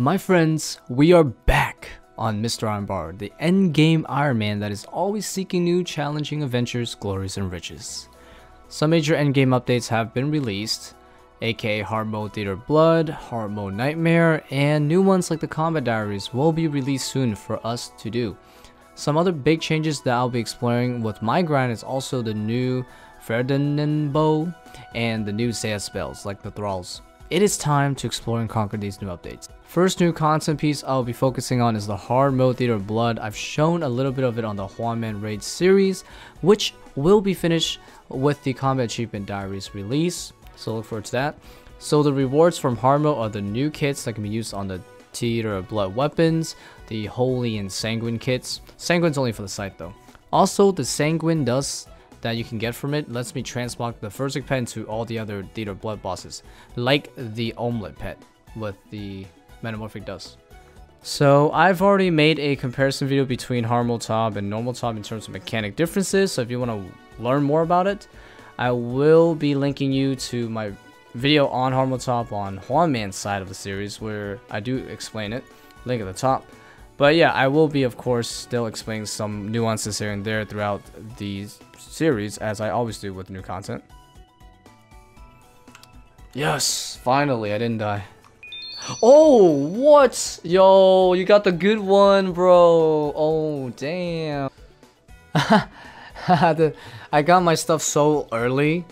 My friends, we are back on Mr. Ironbar, the endgame Iron Man that is always seeking new challenging adventures, glories, and riches. Some major endgame updates have been released, aka Hard Mode Theater Blood, Hard Mode Nightmare, and new ones like the Combat Diaries will be released soon for us to do. Some other big changes that I'll be exploring with my grind is also the new Faerdhinen bow and the new Saya spells like the Thralls. It is time to explore and conquer these new updates. First new content piece I'll be focusing on is the hard mode Theater of Blood. I've shown a little bit of it on the Huanman Raid series, which will be finished with the Combat Achievement Diaries release, so look forward to that. So the rewards from hard mode are the new kits that can be used on the Theater of Blood weapons, the Holy and Sanguine kits. Sanguine's only for the site though. Also, the Sanguine dust that you can get from it lets me transmog the Verzik pet into all the other Theater Blood bosses, like the Omelette pet with the Metamorphic dust. So I've already made a comparison video between Hardmode ToB and Normal ToB in terms of mechanic differences, so if you want to learn more about it, I will be linking you to my video on Hardmode ToB on Huanman's side of the series where I do explain it, link at the top. But yeah, I will be, of course, still explaining some nuances here and there throughout the series, as I always do with new content. Yes, finally, I didn't die. Oh, what? Yo, you got the good one, bro. Oh, damn. I got my stuff so early.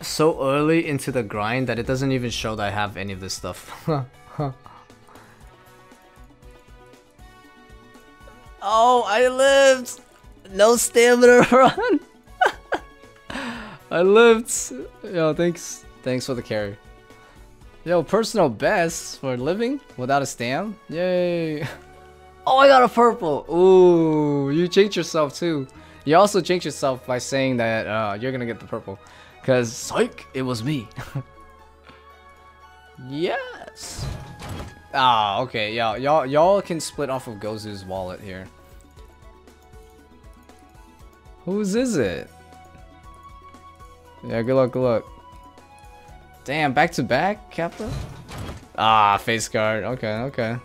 So early into the grind that it doesn't even show that I have any of this stuff. Oh, I lived! No stamina run! I lived! Yo, thanks. Thanks for the carry. Yo, personal best for living without a stam? Yay! Oh, I got a purple! Ooh, you changed yourself too. You also changed yourself by saying that uh, you're gonna get the purple. Cause, psych, it was me. yes! Ah, okay, yeah, y'all y'all can split off of Gozu's wallet here. Whose is it? Yeah, good luck, good luck. Damn, back to back, Captain? Ah, face guard. Okay, okay.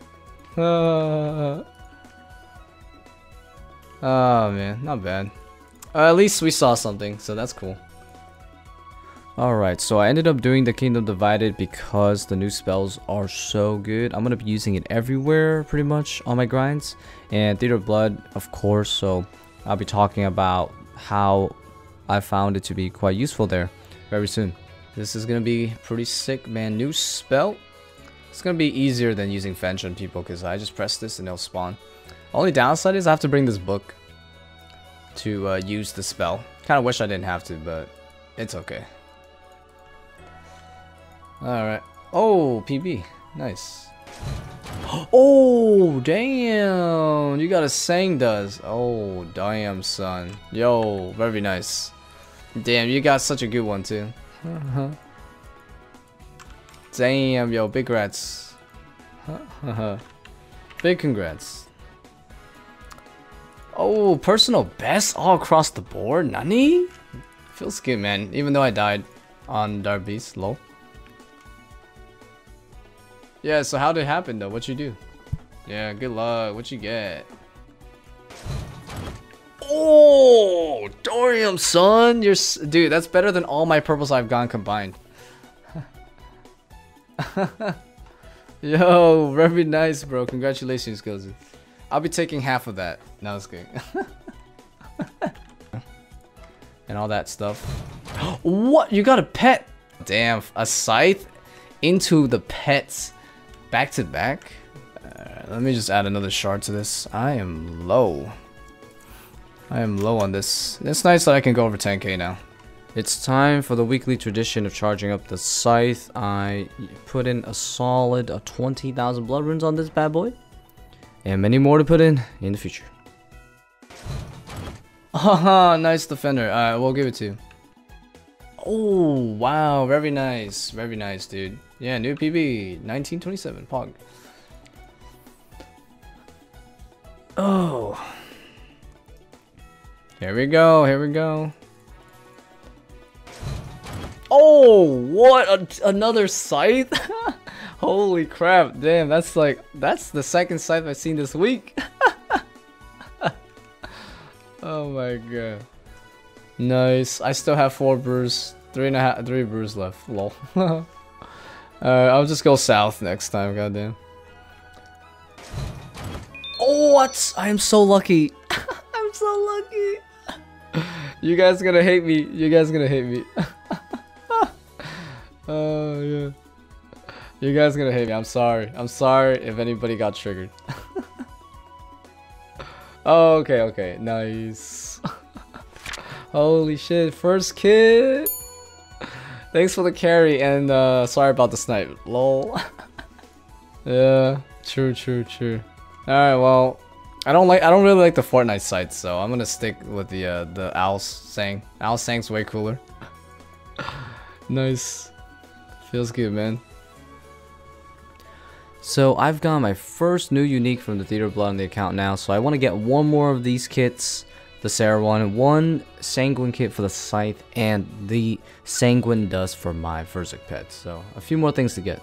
Oh man, not bad. Uh, at least we saw something, so that's cool. Alright, so I ended up doing the Kingdom Divided because the new spells are so good. I'm going to be using it everywhere, pretty much, on my grinds. And Theater of Blood, of course, so I'll be talking about how I found it to be quite useful there very soon. This is to be pretty sick, man. New spell. It's to be easier than using Fench on people because I just press this and they'll spawn. Only downside is I have to bring this book to uh, use the spell. Kind of wish I didn't have to, but it's okay. Alright. Oh, PB. Nice. Oh, damn. You got a Sang does. Oh, damn, son. Yo, very nice. Damn, you got such a good one, too. Uh-huh. damn, yo, big rats. Uh-huh. big congrats. Oh, personal best all across the board? Nani? Feels good, man. Even though I died on Dark Beast, lol. Yeah, so how did it happen though? What'd you do? Yeah, good luck. What'd you get? Oh, Dorium, son. You're dude. That's better than all my purples I've gone combined. Yo, very nice, bro. Congratulations, Gozu. I'll be taking half of that. No, it's good. and all that stuff. what? You got a pet? Damn, a scythe into the pets back to back. Uh, let me just add another shard to this. I am low. I am low on this. It's nice that I can go over 10k now. It's time for the weekly tradition of charging up the scythe. I put in a solid uh, 20,000 blood runes on this bad boy. And many more to put in in the future. Haha, nice defender. Alright, we'll give it to you. Oh, wow. Very nice. Very nice, dude. Yeah, new PB. 1927. Pog. Oh. Here we go. Here we go. Oh, what? A another scythe? Holy crap, damn, that's like, that's the second scythe I've seen this week. oh my god. Nice, I still have four brews, three and a half, three brews left, lol. Alright, I'll just go south next time, goddamn. Oh, what? I am so lucky. I'm so lucky. you guys gonna hate me. You guys gonna hate me. oh, yeah. You guys gonna hate me. I'm sorry. I'm sorry if anybody got triggered. oh, okay, okay. Nice. Holy shit. First kid. Thanks for the carry and uh, sorry about the snipe. Lol. yeah, true, true, true. Alright, well, I don't like I don't really like the Fortnite sites, so I'm gonna stick with the uh, the Owl Sang. Owl Sang's way cooler. nice. Feels good, man. So I've got my first new unique from the Theater Blood on the account now, so I want to get one more of these kits, the Sarah one, one Sanguine kit for the Scythe, and the Sanguine Dust for my Verzik pet. So a few more things to get.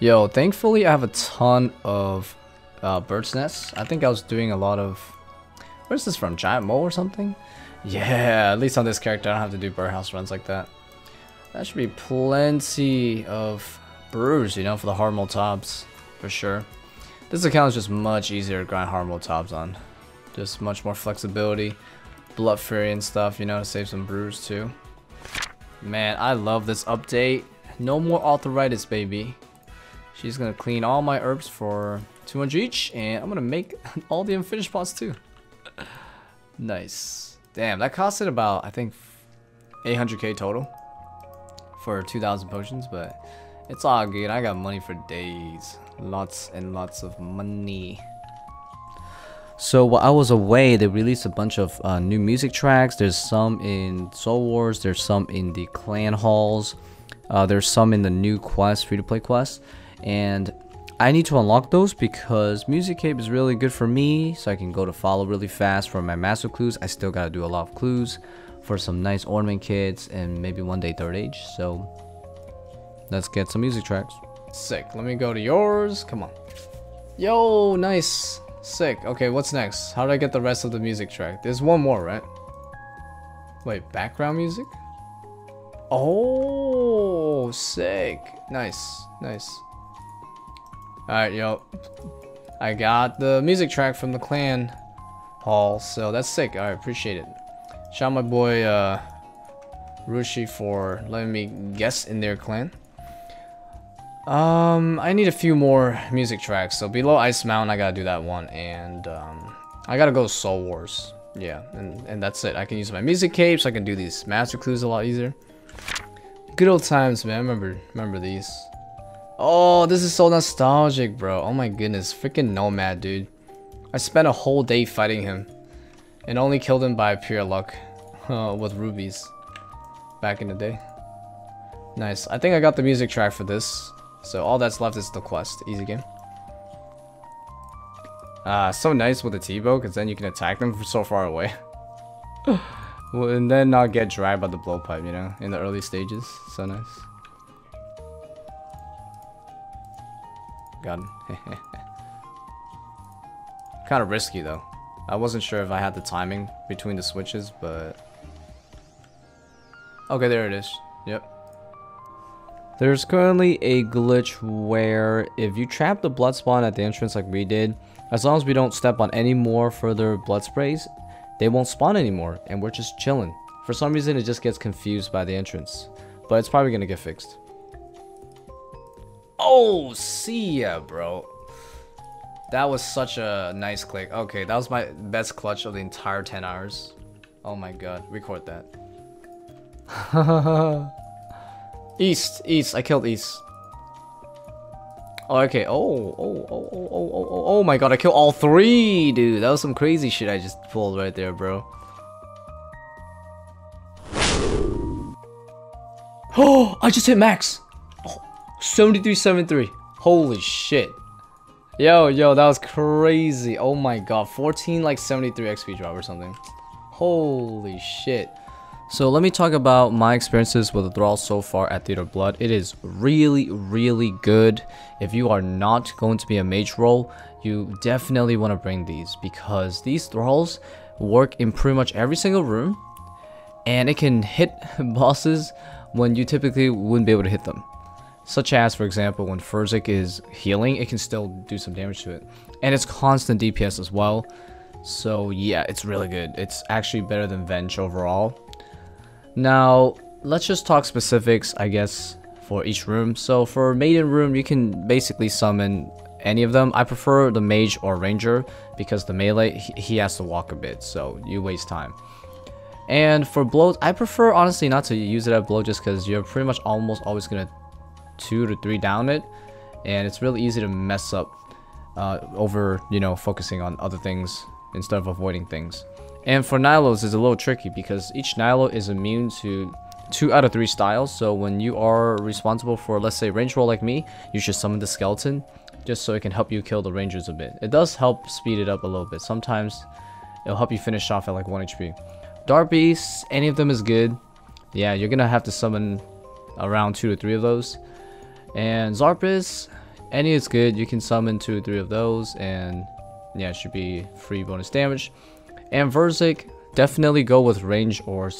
Yo, thankfully I have a ton of uh, bird's nests. I think I was doing a lot of... Where's this from? Giant Mole or something? Yeah, at least on this character I don't have to do birdhouse runs like that. That should be plenty of brews, you know, for the hard ToBs. For sure. This account is just much easier to grind hard ToBs on. Just much more flexibility. Blood Fury and stuff, you know, to save some brews too. Man, I love this update. No more arthritis, baby. She's gonna clean all my herbs for 200 each, and I'm gonna make all the unfinished pots too. nice. Damn, that costed about, I think, 800k total for 2,000 potions, but it's all good. I got money for days. Lots and lots of money. So while I was away, they released a bunch of uh, new music tracks. There's some in Soul Wars, there's some in the clan halls, uh, there's some in the new quest, free-to-play quest and I need to unlock those because Music Cape is really good for me so I can go to follow really fast for my master clues. I still gotta do a lot of clues for some nice ornament kits and maybe one day third age. So let's get some music tracks. Sick. Let me go to yours. Come on. Yo, nice. Sick. Okay, what's next? How do I get the rest of the music track? There's one more, right? Wait, background music? Oh, sick. Nice, nice. Alright, yo. I got the music track from the clan hall, so that's sick. Alright, appreciate it. Shout out my boy uh, Rushi for letting me guess in their clan. Um, I need a few more music tracks. So below Ice Mountain, I gotta do that one, and um, I gotta go Soul Wars. Yeah, and and that's it. I can use my music capes. I can do these master clues a lot easier. Good old times, man. Remember, remember these. Oh, this is so nostalgic, bro. Oh my goodness. Freaking Nomad, dude. I spent a whole day fighting him. And only killed him by pure luck. Uh, with rubies. Back in the day. Nice. I think I got the music track for this. So all that's left is the quest. Easy game. Ah, uh, so nice with the T-bow, because then you can attack them from so far away. well, and then not get dried by the blowpipe, you know, in the early stages. So nice. Got him. kind of risky though. I wasn't sure if I had the timing between the switches, but... Okay, there it is. Yep. There's currently a glitch where if you trap the blood spawn at the entrance like we did, as long as we don't step on any more further blood sprays, they won't spawn anymore and we're just chilling. For some reason it just gets confused by the entrance, but it's probably gonna get fixed. Oh, see ya, bro. That was such a nice click. Okay, that was my best clutch of the entire 10 hours. Oh my god, record that. east, east, I killed east. Oh, okay. Oh, oh, oh, oh, oh, oh, oh, oh, oh my god, I killed all three, dude. That was some crazy shit I just pulled right there, bro. Oh, I just hit max. 7373. Holy shit. Yo, yo, that was crazy. Oh my god. 14 like 73 XP drop or something. Holy shit. So let me talk about my experiences with the Thrall so far at Theater Blood. It is really, really good. If you are not going to be a mage role, you definitely want to bring these because these Thralls work in pretty much every single room and it can hit bosses when you typically wouldn't be able to hit them. Such as, for example, when Verzik is healing, it can still do some damage to it. And it's constant DPS as well. So yeah, it's really good. It's actually better than Venge overall. Now, let's just talk specifics, I guess, for each room. So for Maiden Room, you can basically summon any of them. I prefer the Mage or Ranger because the melee, he has to walk a bit, so you waste time. And for blows, I prefer honestly not to use it at blow just because you're pretty much almost always going to 2 to 3 down it. And it's really easy to mess up uh, over, you know, focusing on other things instead of avoiding things. And for Nylos is a little tricky because each Nylo is immune to two out of three styles. So when you are responsible for, let's say, range roll like me, you should summon the skeleton just so it can help you kill the rangers a bit. It does help speed it up a little bit. Sometimes it'll help you finish off at like 1 HP. Dark Beasts, any of them is good. Yeah, you're gonna have to summon around two to three of those. And Xarpus, any is good. You can summon two or three of those and yeah, it should be free bonus damage. And Verzik, definitely go with range or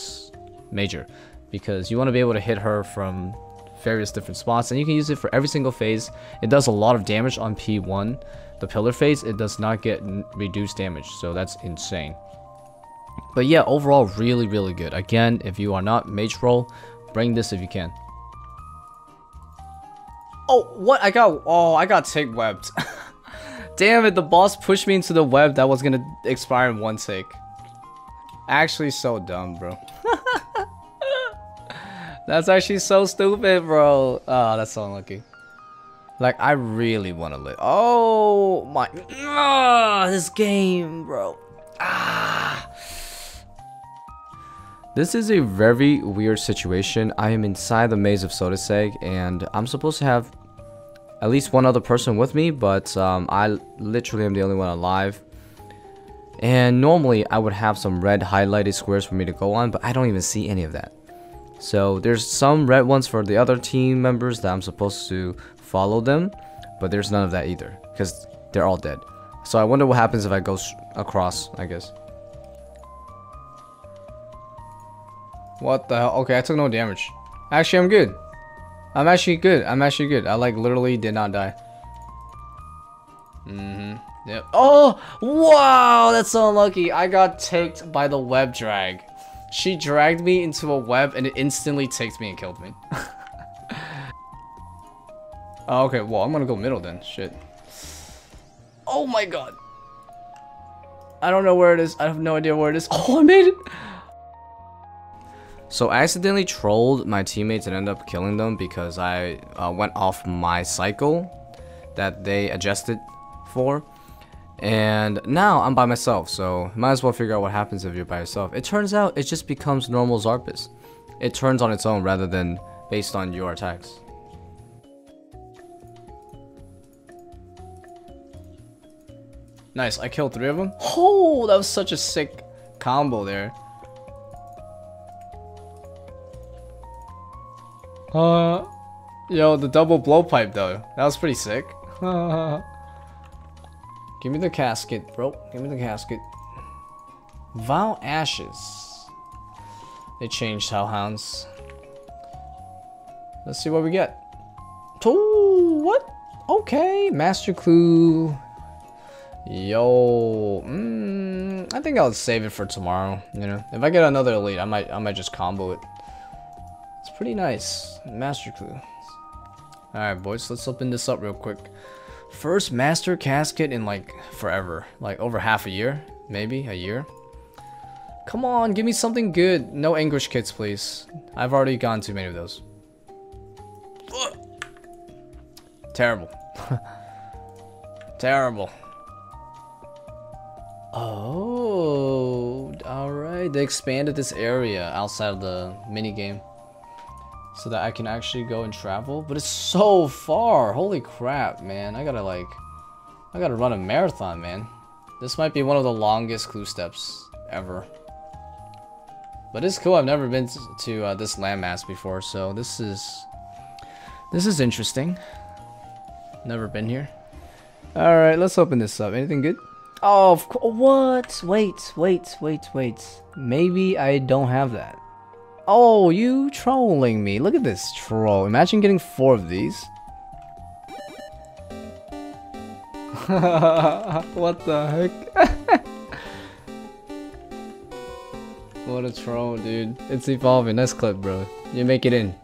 major because you want to be able to hit her from various different spots and you can use it for every single phase. It does a lot of damage on P1. The pillar phase, it does not get reduced damage, so that's insane. But yeah, overall, really, really good. Again, if you are not mage roll, bring this if you can. Oh, what? I got, oh, I got tick webbed. Damn it, the boss pushed me into the web that was gonna expire in one tick. Actually so dumb, bro. that's actually so stupid, bro. Oh, that's so unlucky. Like, I really want to live. Oh, my. Ah, this game, bro. Ah. This is a very weird situation. I am inside the maze of Sotetseg, and I'm supposed to have at least one other person with me, but um, I literally am the only one alive. And normally I would have some red highlighted squares for me to go on, but I don't even see any of that. So there's some red ones for the other team members that I'm supposed to follow them, but there's none of that either, because they're all dead. So I wonder what happens if I go across, I guess. What the hell? Okay, I took no damage. Actually, I'm good. I'm actually good. I'm actually good. I like literally did not die. Mm-hmm. Yep. Oh, wow, that's so unlucky. I got ticked by the web drag. She dragged me into a web and it instantly ticked me and killed me. oh, okay, well, I'm gonna go middle then. Shit. Oh my god. I don't know where it is. I have no idea where it is. Oh, I made it. So I accidentally trolled my teammates and ended up killing them because I uh, went off my cycle that they adjusted for. And now I'm by myself, so might as well figure out what happens if you're by yourself. It turns out it just becomes normal Xarpus. It turns on its own rather than based on your attacks. Nice, I killed three of them. Oh, that was such a sick combo there. Uh, yo, the double blowpipe though. That was pretty sick. Give me the casket, bro. Give me the casket. Vow Ashes. They changed Hellhounds. Let's see what we get. Oh, what? Okay, Master Clue. Yo, mm, I think I'll save it for tomorrow. You know, if I get another elite, I might, I might just combo it. It's pretty nice. Master clue. Alright, boys, let's open this up real quick. First master casket in like forever. Like over half a year. Maybe a year. Come on, give me something good. No Anguish kits, please. I've already gone too many of those. Ugh. Terrible. Terrible. Oh, alright. They expanded this area outside of the mini game so that I can actually go and travel. But it's so far. Holy crap, man. I gotta like, I gotta run a marathon, man. This might be one of the longest clue steps ever. But it's cool. I've never been to uh, this landmass before, so this is this is interesting. Never been here. All right, let's open this up. Anything good? Oh. What? Wait, wait, wait, wait. Maybe I don't have that. Oh, you trolling me. Look at this troll. Imagine getting four of these. what the heck? what a troll, dude. It's evolving. Nice clip, bro. You make it in.